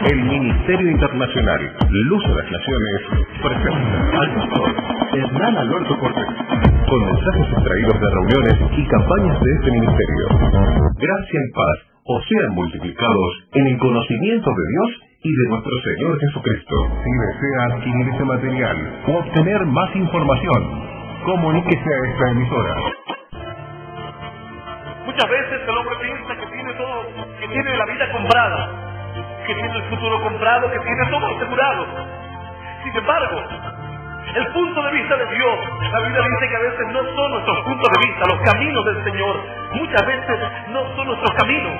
El Ministerio Internacional Luz de las Naciones presenta al pastor Hernán Alberto Cortés con mensajes extraídos de reuniones y campañas de este ministerio. Gracia y paz o sean multiplicados en el conocimiento de Dios y de nuestro Señor Jesucristo. Si desea adquirir este material o obtener más información, comuníquese a esta emisora. Muchas veces el hombre piensa que tiene todo, que tiene la vida comprada, que tiene el futuro comprado, que tiene todo asegurado. Sin embargo, el punto de vista de Dios, la Biblia dice que a veces no son nuestros puntos de vista, los caminos del Señor, muchas veces no son nuestros caminos,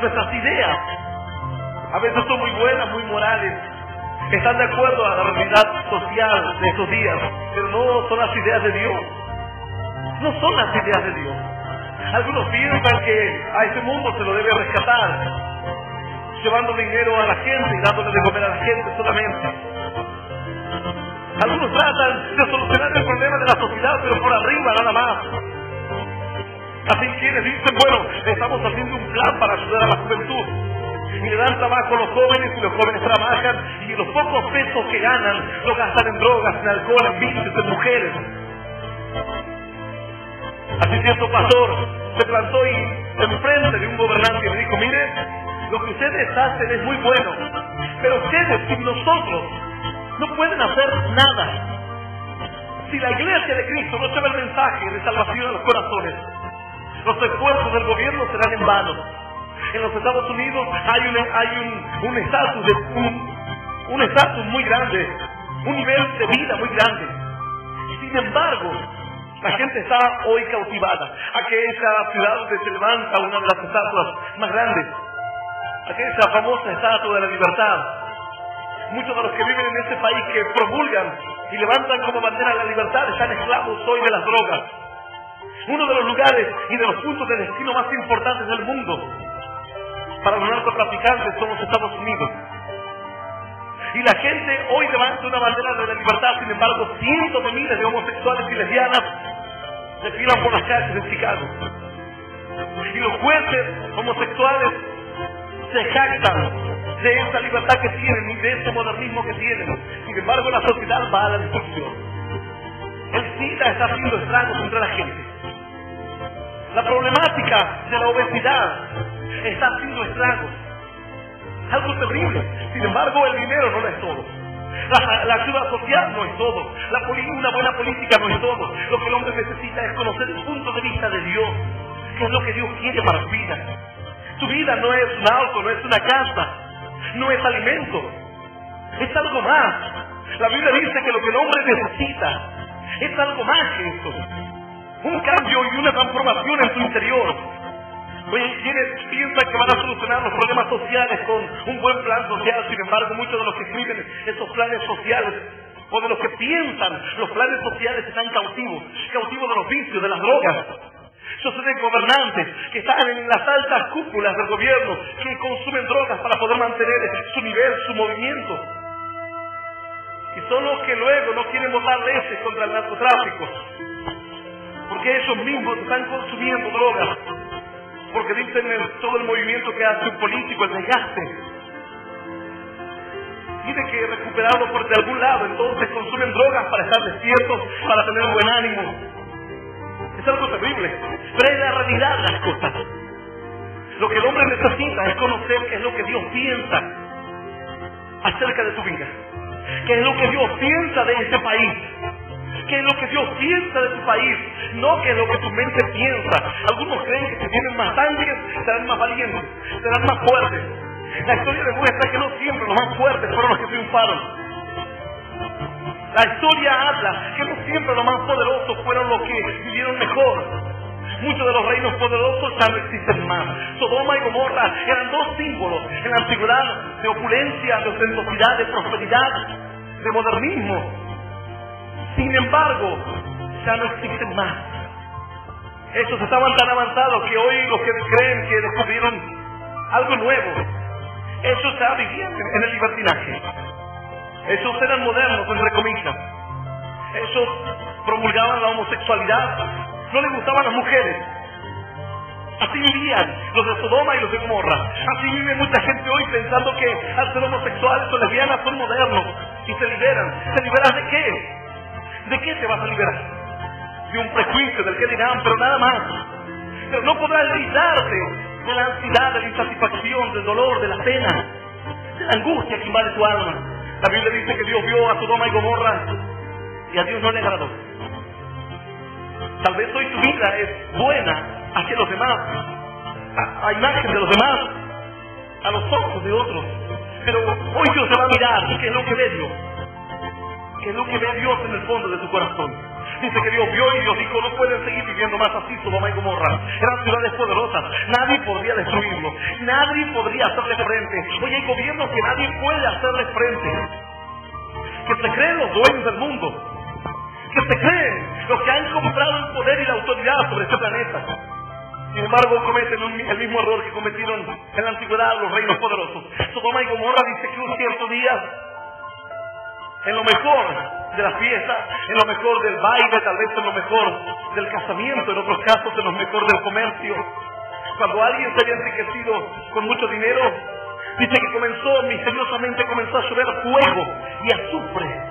nuestras ideas, a veces son muy buenas, muy morales, están de acuerdo a la realidad social de esos días, pero no son las ideas de Dios. No son las ideas de Dios. Algunos piensan que a ese mundo se lo debe rescatar, llevando dinero a la gente y dándole de comer a la gente solamente. Algunos tratan de solucionar el problema de la sociedad, pero por arriba nada más. Así quienes dicen, bueno, estamos haciendo un plan para ayudar a la juventud. Y le dan trabajo a los jóvenes y los jóvenes trabajan y los pocos pesos que ganan los gastan en drogas, en alcohol, en vicios, en mujeres. Así cierto pastor se plantó y enfrente de un gobernante y dijo, mire, lo que ustedes hacen es muy bueno, pero ustedes sin nosotros no pueden hacer nada. Si la iglesia de Cristo no lleva el mensaje de salvación a los corazones, los esfuerzos del gobierno serán en vano. En los Estados Unidos hay un hay un estatus un, un estatus muy grande, un nivel de vida muy grande. Sin embargo, la gente está hoy cautivada. Aquella ciudad donde se levanta una de las estatuas más grandes, aquella famosa estatua de la libertad. Muchos de los que viven en este país que promulgan y levantan como bandera la libertad están esclavos hoy de las drogas. Uno de los lugares y de los puntos de destino más importantes del mundo para los narcotraficantes son los Estados Unidos. Y la gente hoy levanta una bandera de la libertad, sin embargo, cientos de miles de homosexuales y lesbianas desfilan por las calles de Chicago. Y los jueces homosexuales se jactan de esa libertad que tienen y de ese modernismo que tienen. Sin embargo, la sociedad va a la destrucción. El SIDA está haciendo estragos entre la gente. La problemática de la obesidad está haciendo estragos. Algo terrible. Sin embargo, el dinero no lo es todo. La, ayuda social no es todo. Una buena política no es todo. Lo que el hombre necesita es conocer el punto de vista de Dios. ¿Qué es lo que Dios quiere para su vida? Tu vida no es un auto, no es una casa, no es alimento. Es algo más. La Biblia dice que lo que el hombre necesita es algo más que eso. Un cambio y una transformación en su interior. Oye, quienes piensan que van a solucionar los problemas sociales con un buen plan social, sin embargo, muchos de los que escriben esos planes sociales o de los que piensan los planes sociales están cautivos, cautivos de los vicios, de las drogas. Suceden gobernantes que están en las altas cúpulas del gobierno, que consumen drogas para poder mantener su nivel, su movimiento. Y son los que luego no quieren votar leyes contra el narcotráfico, porque ellos mismos están consumiendo drogas porque dicen todo el movimiento que hace un político, el desgaste. Tiene que recuperarlo por de algún lado, entonces consumen drogas para estar despiertos, para tener buen ánimo. Es algo terrible, pero es la realidad de las cosas. Lo que el hombre necesita es conocer qué es lo que Dios piensa acerca de su vida, qué es lo que Dios piensa de este país, qué es lo que Dios piensa de tu país, no qué es lo que tu mente piensa. Algunos creen que si tienen más sangre serán más valientes, serán más fuertes. La historia demuestra que no siempre los más fuertes fueron los que triunfaron. La historia habla que no siempre los más poderosos fueron los que vivieron mejor. Muchos de los reinos poderosos ya no existen más. Sodoma y Gomorra eran dos símbolos en la antigüedad de opulencia, de ostentosidad, de prosperidad, de modernismo. Sin embargo, ya no existen más. Estos estaban tan avanzados que hoy los que creen que descubrieron algo nuevo, esos ya vivían en el libertinaje. Esos eran modernos, entre comillas. Esos promulgaban la homosexualidad. No les gustaban las mujeres. Así vivían los de Sodoma y los de Gomorra. Así vive mucha gente hoy pensando que al ser homosexuales o lesbianas son modernos y se liberan. ¿Se liberan de qué? ¿De qué te vas a liberar? De un prejuicio, del que dirán, pero nada más. Pero no podrás librarte de la ansiedad, de la insatisfacción, del dolor, de la pena, de la angustia que invade tu alma. La Biblia dice que Dios vio a Sodoma y Gomorra y a Dios no le agradó. Tal vez hoy tu vida es buena hacia los demás, a, a imagen de los demás, a los ojos de otros. Pero hoy Dios se va a mirar qué es lo que ve Dios. ¿Qué es lo que ve Dios en el fondo de tu corazón? Dice que Dios vio y Dios dijo, no pueden seguir viviendo más así, Sodoma y Gomorra. Eran ciudades poderosas, nadie podría destruirlo, nadie podría hacerle frente. Hoy hay gobiernos que nadie puede hacerle frente. Que se creen los dueños del mundo, que se creen los que han comprado el poder y la autoridad sobre este planeta. Sin embargo, cometen el mismo error que cometieron en la antigüedad los reinos poderosos. Sodoma y Gomorra dice que un cierto día, en lo mejor de la fiesta, en lo mejor del baile, tal vez en lo mejor del casamiento, en otros casos en lo mejor del comercio, cuando alguien se había enriquecido con mucho dinero, dice que comenzó, misteriosamente comenzó a llover fuego y azufre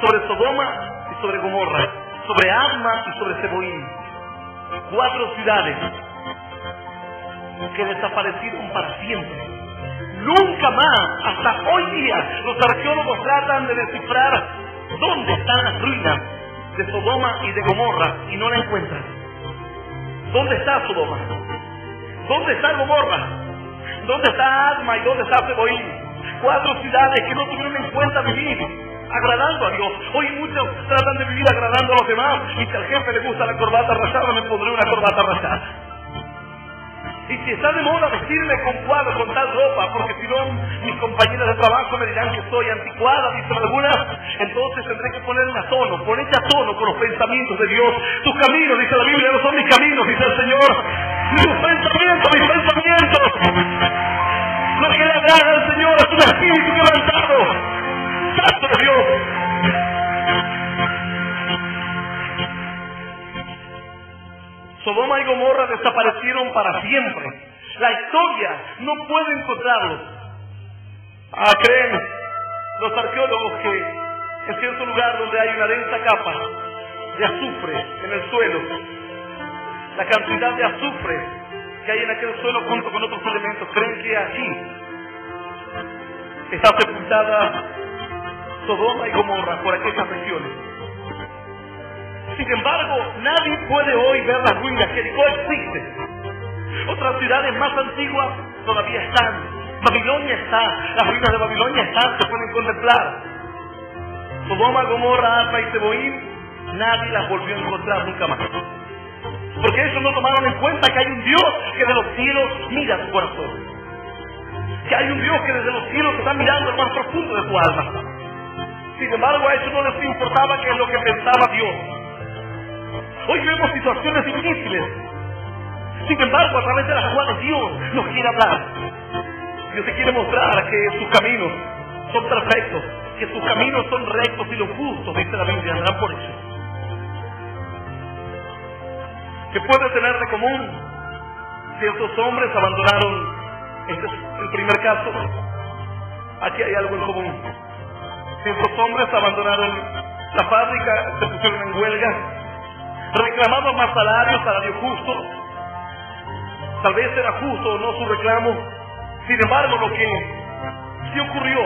sobre Sodoma y sobre Gomorra, sobre Adma y sobre Seboín. Cuatro ciudades que desaparecieron para siempre. Nunca más, hasta hoy día, los arqueólogos tratan de descifrar dónde están las ruinas de Sodoma y de Gomorra y no la encuentran. ¿Dónde está Sodoma? ¿Dónde está Gomorra? ¿Dónde está Adma y dónde está Seboín? Cuatro ciudades que no tuvieron en cuenta vivir agradando a Dios. Hoy muchos tratan de vivir agradando a los demás y si al jefe le gusta la corbata rayada, me pondré una corbata rayada. Y si está de moda vestirme con cuadro, con tal ropa, porque si no mis compañeras de trabajo me dirán que soy anticuada, dicen algunas, entonces tendré que ponerme a tono, ponerte a tono con los pensamientos de Dios. Tus caminos, dice la Biblia, no son mis caminos, dice el Señor. Mis pensamientos, mis pensamientos. Lo que le agrada al Señor es un espíritu quebrantado. Santo Dios. Sodoma y Gomorra desaparecieron para siempre. La historia no puede encontrarlos. Ah, creen los arqueólogos que en cierto lugar donde hay una densa capa de azufre en el suelo, la cantidad de azufre que hay en aquel suelo junto con otros elementos, creen que aquí está sepultada Sodoma y Gomorra por aquellas regiones. Sin embargo, nadie puede hoy ver las ruinas. Jericó existe. Otras ciudades más antiguas todavía están. Babilonia está. Las ruinas de Babilonia están, se pueden contemplar. Sodoma, Gomorra, Alfa y Seboín, nadie las volvió a encontrar nunca más. Porque ellos no tomaron en cuenta que hay un Dios que de los cielos mira tu corazón. Que hay un Dios que desde los cielos está mirando lo más profundo de tu alma. Sin embargo, a ellos no les importaba qué es lo que pensaba Dios. Hoy vemos situaciones difíciles. Sin embargo, a través de las cuales Dios nos quiere hablar. Dios te quiere mostrar que sus caminos son perfectos, que sus caminos son rectos y los justos, dice la Biblia, andarán por ellos. ¿Qué puede tener de común? Ciertos hombres abandonaron, este es el primer caso, aquí hay algo en común. Ciertos hombres abandonaron la fábrica, se pusieron en huelga, reclamaban más salarios, salario justo. Tal vez era justo o no su reclamo. Sin embargo, lo que sí ocurrió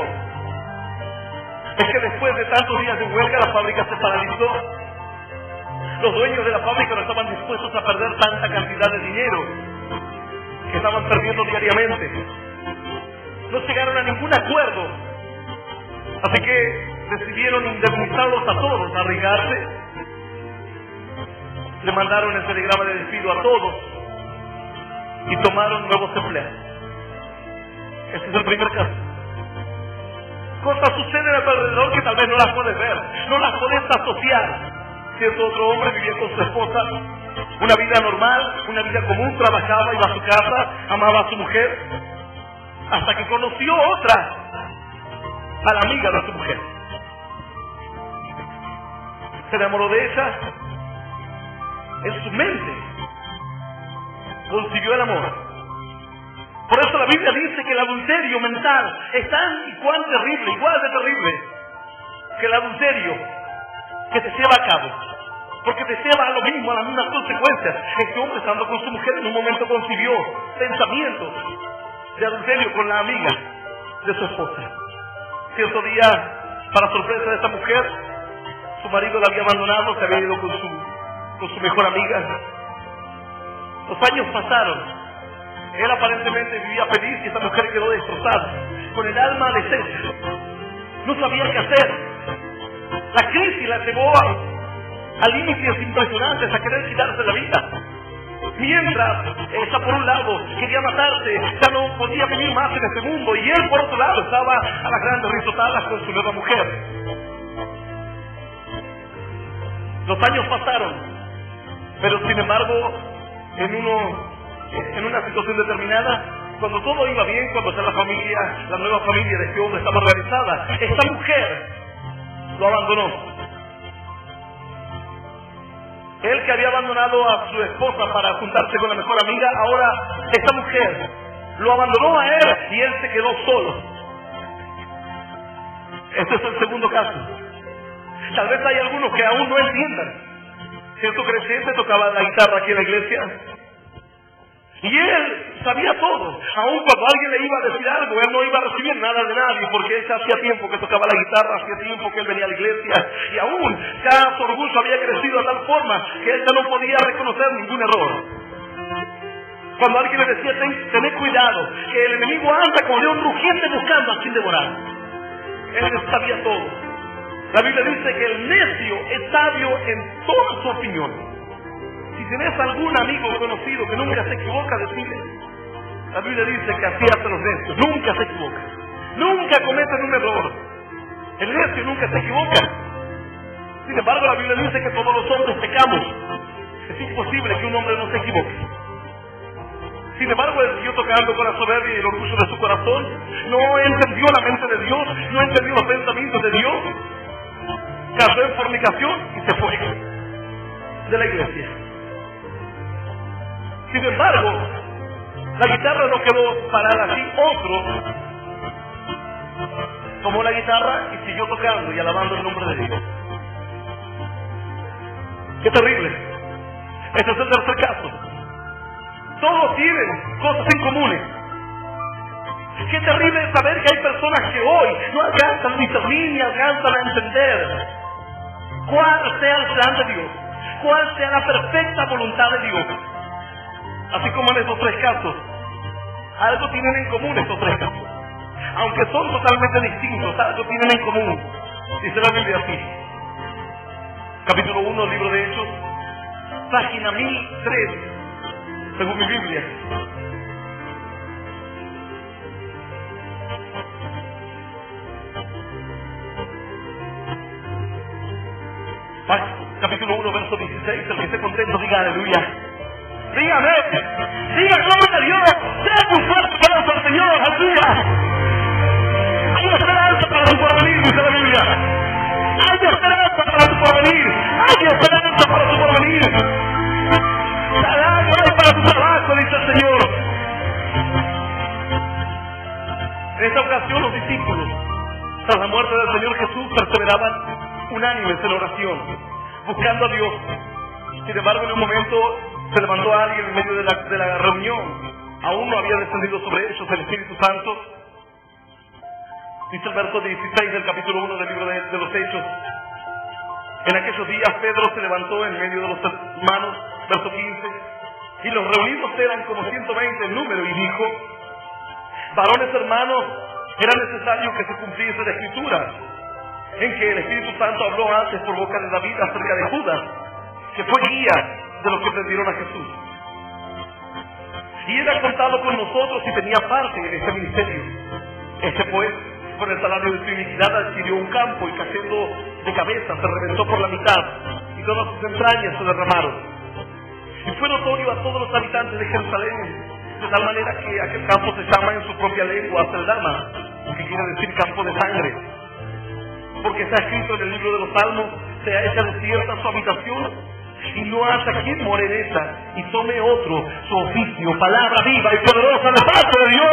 es que después de tantos días de huelga la fábrica se paralizó. Los dueños de la fábrica no estaban dispuestos a perder tanta cantidad de dinero que estaban perdiendo diariamente. No llegaron a ningún acuerdo. Así que decidieron indemnizarlos a todos, arriesgarse le mandaron el telegrama de despido a todos y tomaron nuevos empleados. Este es el primer caso. Cosas suceden a tu alrededor que tal vez no las puedes ver, no las puedes asociar. Cierto otro hombre vivía con su esposa, una vida normal, una vida común, trabajaba, iba a su casa, amaba a su mujer, hasta que conoció otra, a la amiga de su mujer. Se enamoró de ella, en su mente. concibió el amor. Por eso la Biblia dice que el adulterio mental es tan y cuán terrible, igual de terrible, que el adulterio que se lleva a cabo. Porque te lleva a lo mismo, a las mismas consecuencias. Este hombre estando con su mujer en un momento concibió pensamientos de adulterio con la amiga de su esposa. Cierto día, para sorpresa de esta mujer, su marido la había abandonado, se había ido con su, con su mejor amiga. Los años pasaron. Él aparentemente vivía feliz y esta mujer quedó destrozada, con el alma deshecha. No sabía qué hacer. La crisis la llevó a, límites impresionantes, a querer quitarse la vida. Mientras ella por un lado quería matarse, ya no podía vivir más en este mundo, y él por otro lado estaba a las grandes risotadas con su nueva mujer. Los años pasaron, pero sin embargo, en, uno, en una situación determinada, cuando todo iba bien, cuando ya la familia, la nueva familia de este hombre estaba organizada, esta mujer lo abandonó. Él que había abandonado a su esposa para juntarse con la mejor amiga, ahora esta mujer lo abandonó a él y él se quedó solo. Este es el segundo caso. Tal vez hay algunos que aún no entiendan. Cierto creciente tocaba la guitarra aquí en la iglesia. Y él sabía todo. Aún cuando alguien le iba a decir algo, él no iba a recibir nada de nadie, porque él hacía tiempo que tocaba la guitarra, hacía tiempo que él venía a la iglesia. Y aún ya su orgullo había crecido de tal forma que él ya no podía reconocer ningún error. Cuando alguien le decía, ten, tened cuidado, que el enemigo anda como león rugiente buscando a quien devorar. Él sabía todo. La Biblia dice que el necio es sabio en toda su opinión. Si tienes algún amigo conocido que nunca se equivoca, decirle. La Biblia dice que así hacen los necios. Nunca se equivoca. Nunca cometen un error. El necio nunca se equivoca. Sin embargo, la Biblia dice que todos los hombres pecamos. Es imposible que un hombre no se equivoque. Sin embargo, él siguió tocando con la soberbia y el orgullo de su corazón. No entendió la mente de Dios, no entendió los pensamientos de Dios casó en fornicación y se fue de la iglesia. Sin embargo, la guitarra no quedó parada así. Otro tomó la guitarra y siguió tocando y alabando el nombre de Dios. Qué terrible. Este es el tercer caso. Todos tienen cosas en comunes. Qué terrible saber que hay personas que hoy no alcanzan ni terminan ni alcanzan a entender cuál sea el plan de Dios, cuál sea la perfecta voluntad de Dios. Así como en esos tres casos, algo tienen en común estos tres casos. Aunque son totalmente distintos, algo tienen en común. Dice la Biblia así. Capítulo 1, libro de Hechos, página 1003, según mi Biblia. 1, verso 16. El que esté contento, diga aleluya. Dígame, diga gloria a Dios. Sea un fuerte aplauso al Señor, aleluya. Hay esperanza para tu porvenir, dice la Biblia. Hay esperanza para tu porvenir. Hay esperanza para tu porvenir. Salario hay para tu trabajo, dice el Señor. En esta ocasión los discípulos, tras la muerte del Señor Jesús, perseveraban unánimes en oración, buscando a Dios. Sin embargo, en un momento se levantó alguien en medio de la, de la reunión. Aún no había descendido sobre ellos el Espíritu Santo. Dice el verso 16 del capítulo 1 del libro de, de los Hechos. En aquellos días Pedro se levantó en medio de los hermanos, verso 15, y los reunidos eran como 120 en número, y dijo, varones hermanos, era necesario que se cumpliese la escritura en que el Espíritu Santo habló antes por boca de David acerca de Judas, que fue guía de los que prendieron a Jesús. Y era contado con nosotros y tenía parte en este ministerio. Este pues, con el salario de su iniquidad, adquirió un campo y cayendo de cabeza se reventó por la mitad y todas sus entrañas se derramaron. Y fue notorio a todos los habitantes de Jerusalén, de tal manera que aquel campo se llama en su propia lengua Celdama, que quiere decir campo de sangre porque está escrito en el libro de los Salmos, sea hecha desierta su habitación, y lo hace aquí en Moreneta y tome otro su oficio, palabra viva y poderosa de parte de Dios